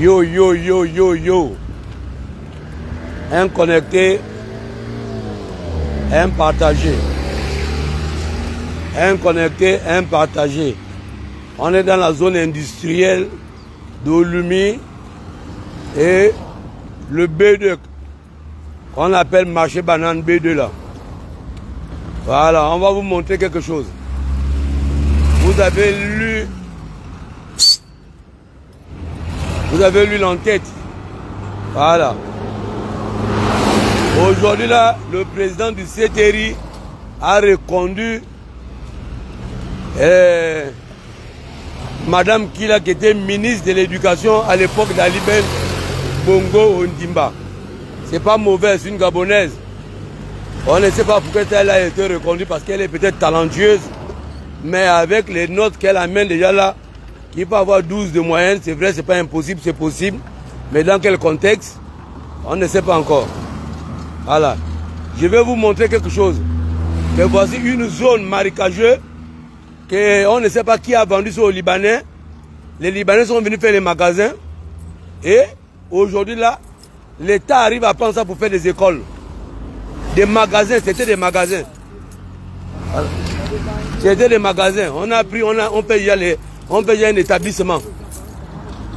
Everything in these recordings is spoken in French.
Yo, yo, yo, yo, yo. Un connecté, un partagé. Un connecté, un partagé. On est dans la zone industrielle d'Olumi et le B2 qu'on appelle marché banane B2 là. Voilà, on va vous montrer quelque chose. Vous avez lu Vous avez lu l'enquête. Voilà. Aujourd'hui là, le président du CTRI a reconduit eh, Madame Kila qui était ministre de l'éducation à l'époque d'Aliben Bongo Ondimba. C'est pas mauvais, c'est une gabonaise. On ne sait pas pourquoi elle a été reconduite parce qu'elle est peut-être talentueuse. Mais avec les notes qu'elle amène déjà là, qui peut avoir 12 de moyenne, c'est vrai, c'est pas impossible, c'est possible. Mais dans quel contexte On ne sait pas encore. Voilà. Je vais vous montrer quelque chose. Voici une zone marécageuse que on ne sait pas qui a vendu ça aux Libanais. Les Libanais sont venus faire les magasins. Et aujourd'hui là, l'État arrive à prendre ça pour faire des écoles. Des magasins, c'était des magasins. C'était des magasins. On a pris, on, a, on paye les, on paye un établissement.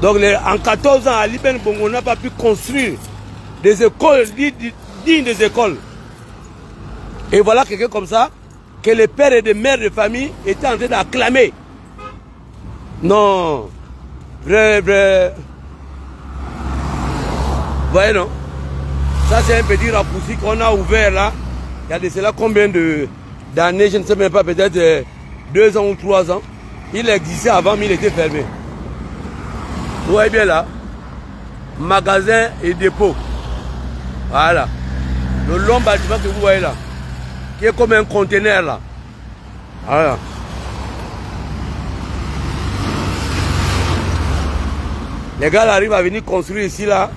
Donc en 14 ans, à Liben Bongo, on n'a pas pu construire des écoles, dignes des écoles. Et voilà quelqu'un comme ça, que les pères et les mères de famille étaient en train d'acclamer. Non, vrai, vrai. Vous voyez, non? Ça, c'est un petit raccourci qu'on a ouvert là. Il y a de cela combien d'années, je ne sais même pas, peut-être euh, deux ans ou trois ans. Il existait avant, mais il était fermé. Vous voyez bien là Magasin et dépôt. Voilà. Le long bâtiment que vous voyez là. Qui est comme un conteneur là. Voilà. Les gars arrivent à venir construire ici là.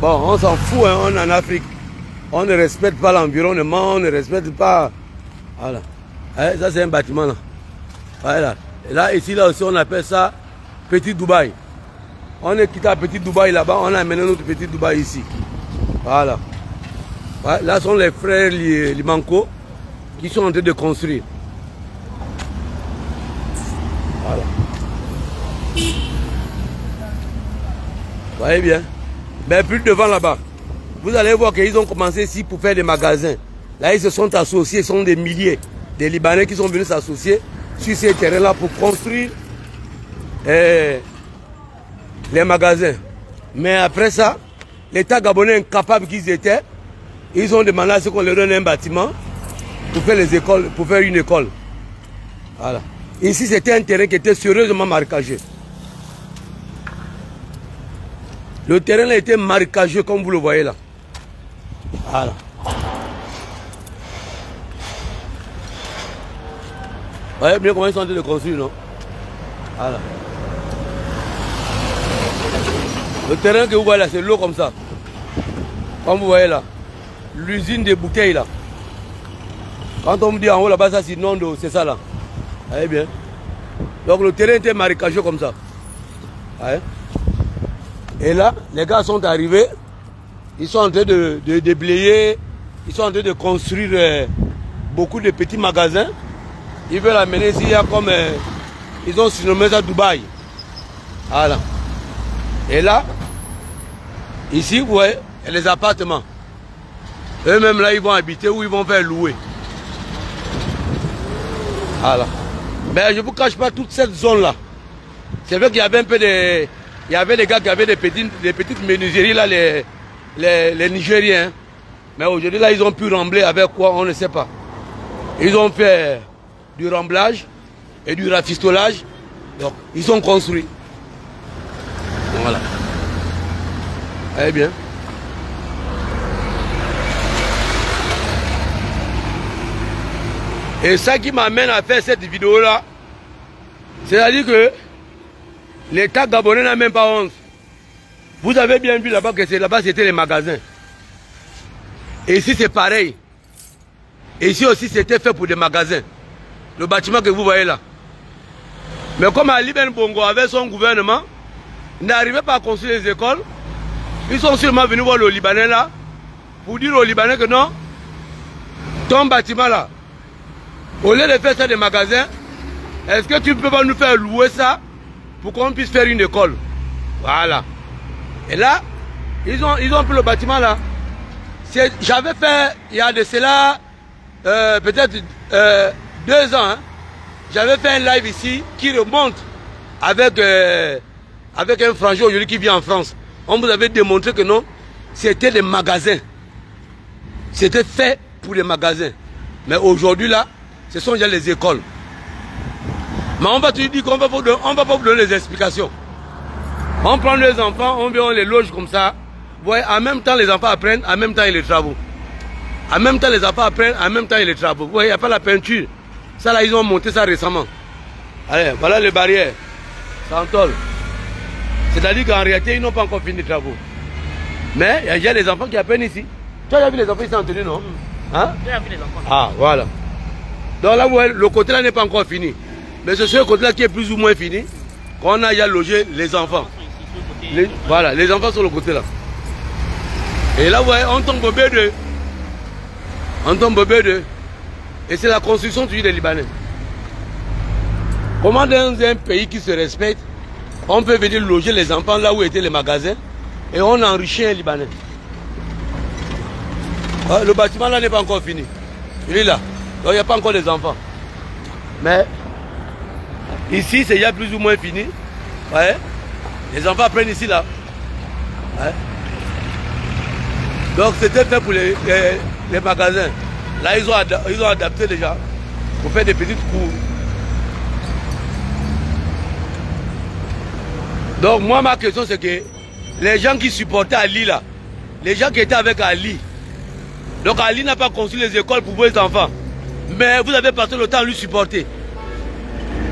Bon, on s'en fout, hein, on est en Afrique. On ne respecte pas l'environnement, on ne respecte pas. Voilà. Eh, ça c'est un bâtiment là. Voilà. Et là, ici, là aussi, on appelle ça Petit Dubaï. On est quitté à Petit Dubaï là-bas, on a amené notre Petit Dubaï ici. Voilà. Là sont les frères Limanco qui sont en train de construire. Voilà. Vous voyez bien Mais plus devant là-bas. Vous allez voir qu'ils ont commencé ici pour faire des magasins. Là, ils se sont associés, ils sont des milliers. Des Libanais qui sont venus s'associer sur ces terrains-là pour construire eh, les magasins. Mais après ça, l'État gabonais incapable qu'ils étaient, ils ont demandé à ce qu'on leur donne un bâtiment pour faire les écoles, pour faire une école. Voilà. Ici, c'était un terrain qui était sérieusement marécagé. Le terrain là était marécageux comme vous le voyez là. Voilà. Vous voyez bien comment ils sont en train de construire, non? Voilà. Le terrain que vous voyez là, c'est l'eau comme ça. Comme vous voyez là. L'usine des bouteilles là. Quand on me dit en haut là-bas, ça c'est non d'eau, c'est ça là. Vous voyez bien? Donc le terrain était marécageux comme ça. Voyez? Et là, les gars sont arrivés. Ils sont en train de, déblayer. Ils sont en train de construire euh, beaucoup de petits magasins. Ils veulent amener ici, comme. Euh, ils ont surnommé ça Dubaï. Voilà. Et là, ici, vous voyez, les appartements. Eux-mêmes là, ils vont habiter ou ils vont faire louer. Voilà. Mais je ne vous cache pas toute cette zone-là. C'est vrai qu'il y avait un peu de. Il y avait des gars qui avaient des petites, des petites menuiseries là, les, les, les Nigériens. Mais aujourd'hui là, ils ont pu rembler avec quoi, on ne sait pas. Ils ont fait du remblage et du rafistolage. Donc, ils ont construit. Voilà. Eh bien. Et ça qui m'amène à faire cette vidéo-là, c'est-à-dire que l'État gabonais n'a même pas honte. Vous avez bien vu là-bas que là-bas c'était les magasins. Et ici c'est pareil. Et ici aussi c'était fait pour des magasins. Le bâtiment que vous voyez là. Mais comme Ali Ben Bongo avait son gouvernement, n'arrivaient pas à construire les écoles. Ils sont sûrement venus voir le Libanais là pour dire aux Libanais que non, ton bâtiment là, au lieu de faire ça des magasins, est-ce que tu peux pas nous faire louer ça pour qu'on puisse faire une école? Voilà. Et là, ils ont, ils pris le bâtiment là. J'avais fait, il y a de cela, euh, peut-être euh, deux ans, hein, j'avais fait un live ici qui remonte avec, euh, avec un frangin aujourd'hui qui vit en France. On vous avait démontré que non, c'était des magasins. C'était fait pour les magasins. Mais aujourd'hui là, ce sont déjà les écoles. Mais on va te dire qu'on va, on va pas vous donner les explications. On prend les enfants, on vient, on les loge comme ça. Vous voyez, en même temps, les enfants apprennent, en même temps, ils les travaux. En même temps, les enfants apprennent, en même temps, ils les travaux. Vous voyez, il n'y a pas la peinture. Ça, là, ils ont monté ça récemment. Allez, voilà les barrières. Ça entole. C'est-à-dire qu'en réalité, ils n'ont pas encore fini les travaux. Mais il y a des enfants qui apprennent ici. Tu as vu les enfants ici en tenue, non? Hein? Tu as vu les enfants. Ah, voilà. Donc là, vous voyez, le côté là n'est pas encore fini. Mais c'est ce côté-là qui est plus ou moins fini. Qu'on a déjà logé les enfants. voilà, les enfants sur le côté là. Et là, vous voyez, on tombe au B2. On tombe au B2. Et c'est la construction du des Libanais. Comment dans un pays qui se respecte, on peut venir loger les enfants là où étaient les magasins et on enrichit un Libanais? Ah, le bâtiment là n'est pas encore fini. Il est là. Donc il n'y a pas encore des enfants. Mais ici, c'est déjà plus ou moins fini. Ouais. Les enfants apprennent ici là. Donc c'était fait pour les, les, magasins. Là, ils ont, ils ont adapté déjà pour faire des petites cours. Donc moi, ma question, c'est que les gens qui supportaient Ali là, les gens qui étaient avec Ali, donc Ali n'a pas construit les écoles pour vos enfants. Mais vous avez passé le temps à lui supporter.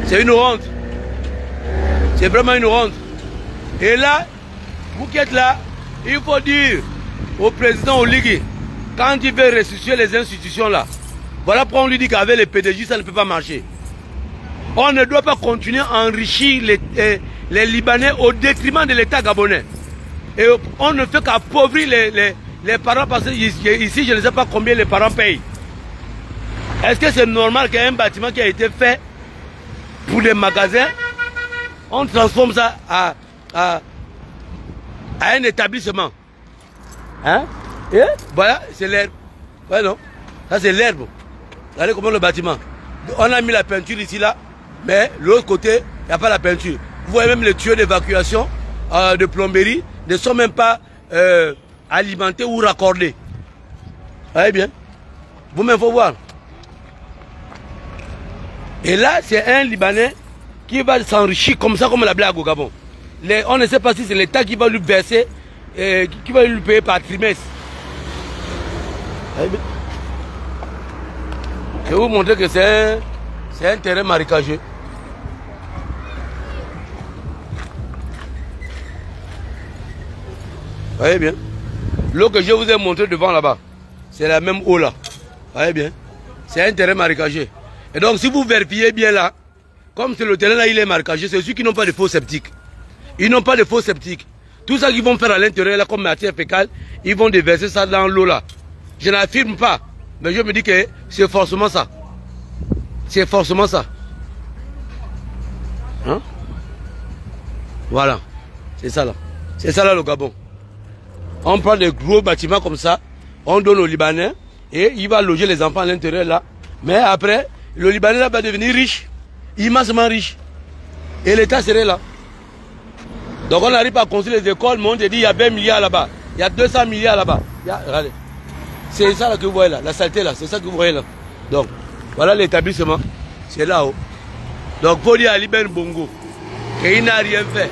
C'est une honte. C'est vraiment une honte. Et là, vous qui êtes là, il faut dire au président Oligui, quand il veut ressusciter les institutions là, voilà pourquoi on lui dit qu'avec les PDG, ça ne peut pas marcher. On ne doit pas continuer à enrichir les, les, les Libanais au détriment de l'État gabonais. Et on ne fait qu'appauvrir les, les, les, parents parce que ici, je ne sais pas combien les parents payent. Est-ce que c'est normal qu'un bâtiment qui a été fait pour les magasins, on transforme ça à, à, à un établissement Hein? Et voilà, c'est l'herbe. Ouais, non Ça, c'est l'herbe. Regardez comment le bâtiment. On a mis la peinture ici, là, mais l'autre côté, il n'y a pas la peinture. Vous voyez même les tuyaux d'évacuation euh, de plomberie ne sont même pas euh, alimentés ou raccordés. Vous bien? Vous-même, faut voir. Et là, c'est un Libanais qui va s'enrichir comme ça, comme la blague au Gabon. on ne sait pas si c'est l'État qui va lui verser, et qui va lui payer par trimestre. Je vais vous montrer que c'est un, un terrain marécageux. voyez bien L'eau que je vous ai montré devant là-bas, c'est la même eau là. voyez bien C'est un terrain marécageux. Et donc si vous vérifiez bien là, comme le terrain là, il est marécageux, c'est ceux qui n'ont pas de faux sceptiques. Ils n'ont pas de faux sceptiques. Tout ça qu'ils vont faire à l'intérieur là comme matière fécale, ils vont déverser ça dans l'eau là. Je n'affirme pas, mais je me dis que c'est forcément ça. C'est forcément ça. Hein? Voilà. C'est ça là. C'est ça là le Gabon. On prend des gros bâtiments comme ça, on donne aux Libanais et il va loger les enfants à l'intérieur là. Mais après, le Libanais là va devenir riche, immensément riche. Et l'État serait là. Donc on n'arrive pas à construire les écoles, mais on te dit il y a 20 milliards là-bas, il y a 200 milliards là-bas. Regardez. C'est ça que vous voyez là, la saleté là, c'est ça que vous voyez là. Donc, voilà l'établissement, c'est là-haut. Donc, faut dire à Liben Bongo qu'il n'a rien fait.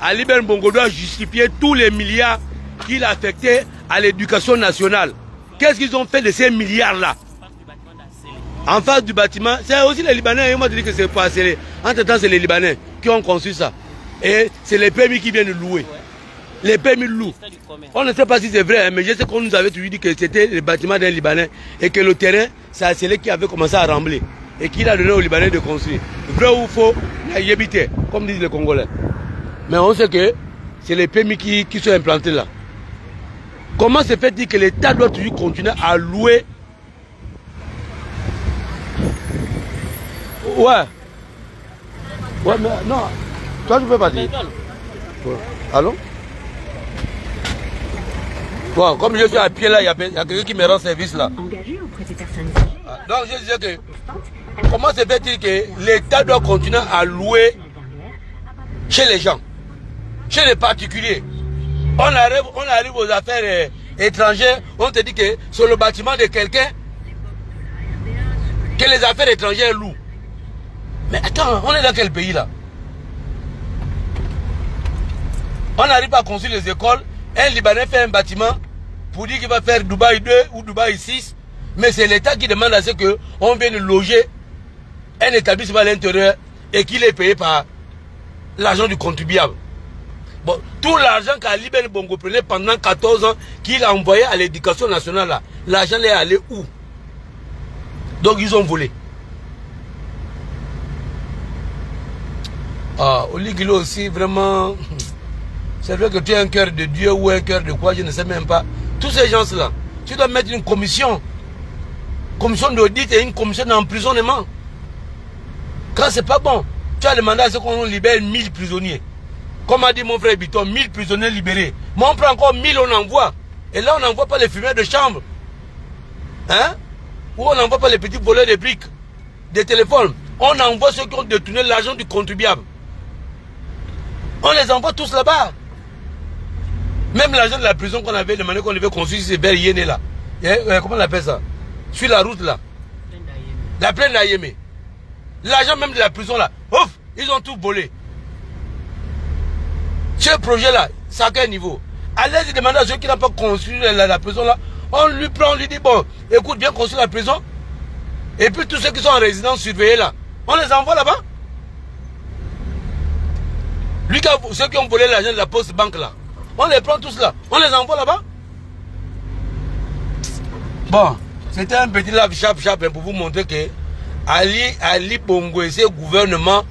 Ali Ben Bongo doit justifier tous les milliards qu'il a affectés à l'éducation nationale. Qu'est-ce qu'ils ont fait de ces milliards-là? En face du bâtiment, c'est aussi les Libanais, ils m'ont dit que c'est pas assez. Entre-temps, c'est les Libanais qui ont conçu ça. Et c'est les permis qui viennent louer. Les permis louent. On ne sait pas si c'est vrai, hein, mais je sais qu'on nous avait toujours dit que c'était le bâtiment d'un Libanais et que le terrain, c'est Assélé qui avait commencé à rembler et qu'il a donné aux Libanais de construire. Vrai ou faux, il y a comme disent les Congolais. Mais on sait que c'est les PMI qui, qui sont implantés là. Comment se fait-il que l'État doit toujours continuer à louer? Ouais. Ouais, mais non. Toi, tu peux pas dire. Ouais. Allô? Bon, comme je suis à pied là, il y a, a quelqu'un qui me rend service là. Engagé auprès des personnes Ah, Donc, je disais que comment se fait-il que l'État doit continuer à louer chez les gens, chez les particuliers? On arrive, on arrive aux affaires euh, étrangères, on te dit que sur le bâtiment de quelqu'un, que les affaires étrangères louent. Mais attends, on est dans quel pays là? On n'arrive à construire les écoles, un Libanais fait un bâtiment pour dire qu'il va faire Dubaï 2 ou Dubaï 6, mais c'est l'État qui demande à ce qu'on vienne loger un établissement à l'intérieur et qu'il est payé par l'argent du contribuable. Bon, tout l'argent qu'Ali Ben Bongo prenait pendant 14 ans, qu'il a envoyé à l'éducation nationale, l'argent est allé où? Donc ils ont volé. Ah, Oligilo aussi, vraiment, c'est vrai que tu as un cœur de Dieu ou un cœur de quoi, je ne sais même pas. Tous ces gens-là, tu dois mettre une commission, commission d'audit et une commission d'emprisonnement. Quand c'est pas bon, tu as demandé à ce qu'on libère 1000 prisonniers. Comme a dit mon frère Biton, 1000 prisonniers libérés. Mais on prend encore 1000, on envoie. Et là, on n'envoie pas les fumeurs de chambre. Hein? Ou on n'envoie pas les petits voleurs de briques, des téléphones. On envoie ceux qui ont détourné l'argent du contribuable. On les envoie tous là-bas. Même l'argent de la prison qu'on avait demandé qu'on devait construire, c'est vers Yéné là. Euh, comment on appelle ça? Sur la route là. La plaine d'Ayémé. L'argent même de la prison là. Ouf Ils ont tout volé. Ce projet-là, c'est à quel niveau? Allez demander à ceux qui n'ont pas construit la, la, prison là. On lui prend, on lui dit, bon, écoute, viens construire la prison. Et puis tous ceux qui sont en résidence surveillée là, on les envoie là-bas. Lui, ceux qui ont volé l'argent de la poste banque là, on les prend tous là, on les envoie là-bas. Bon, c'était un petit lave chap chap pour vous montrer que Ali, Ali Bongo et ses gouvernements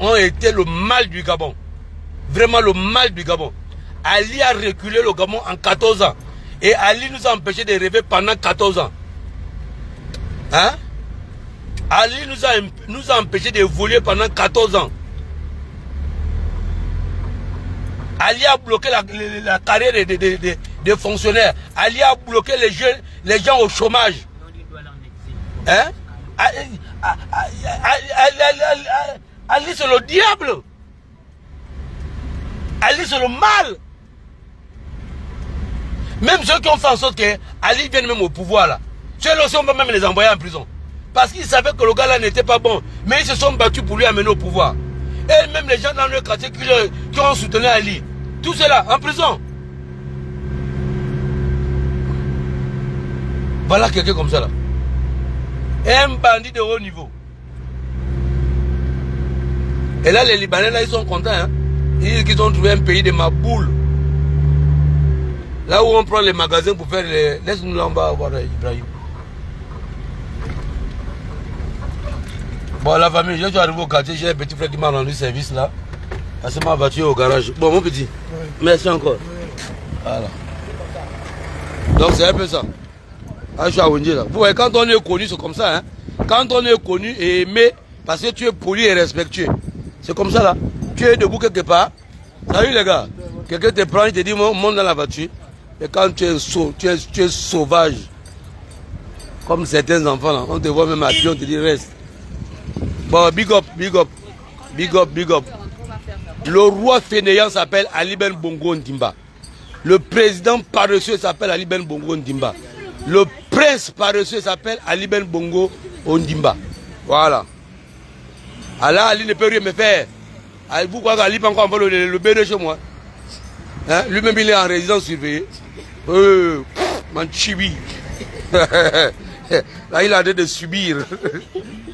ont été le mal du Gabon. Vraiment le mal du Gabon. Ali a reculé le Gabon en 14 ans. Et Ali nous a empêché de rêver pendant 14 ans. Hein? Ali nous a, nous a empêché d'évoluer pendant 14 ans. Ali a bloqué la, carrière des, fonctionnaires. Ali a bloqué les jeunes, les gens au chômage. Hein? Ali, c'est le diable. Ali, c'est le mal. Même ceux qui ont fait en sorte que Ali vienne même au pouvoir là. Ceux-là aussi, on même les envoyer en prison. Parce qu'ils savaient que le gars là n'était pas bon. Mais ils se sont battus pour lui amener au pouvoir. Et même les gens dans le quartier qui ont soutenu Ali. Tout cela en prison. Voilà quelqu'un comme ça là. Un bandit de haut niveau. Et là, les Libanais là, ils sont contents. Hein? Ils disent qu'ils ont trouvé un pays de Maboule. Là où on prend les magasins pour faire les... Laisse-nous là en bas voir Ibrahim. Bon, la famille, je suis arrivé au quartier, j'ai un petit frère qui m'a rendu service là. Que ma voiture au garage. Bon, mon petit, oui. merci encore. Oui. Voilà. Donc, c'est un peu ça. Ah, je suis à Wendy là. Vous voyez, quand on est connu, c'est comme ça. Hein? Quand on est connu et aimé, parce que tu es poli et respectueux. C'est comme ça là. Tu es debout quelque part. Salut les gars. Quelqu'un te prend, il te dit monte dans la voiture. Et quand tu es, sau tu es, tu es sauvage, comme certains enfants là, on te voit même à pied, on te dit reste. Bon, big up, big up, big up, big up. Le roi fainéant s'appelle Ali Ben Bongo Ndimba. Le président paresseux s'appelle Ali Ben Bongo Ndimba. Le prince paresseux s'appelle Ali Ben Bongo Ondimba. Voilà. Allah, Ali ne peut rien me faire. Vous croyez qu'Ali peut encore le, le, le BD chez moi? Hein? Lui-même, il est en résidence surveillée. Euh. Là, il a l'air de subir.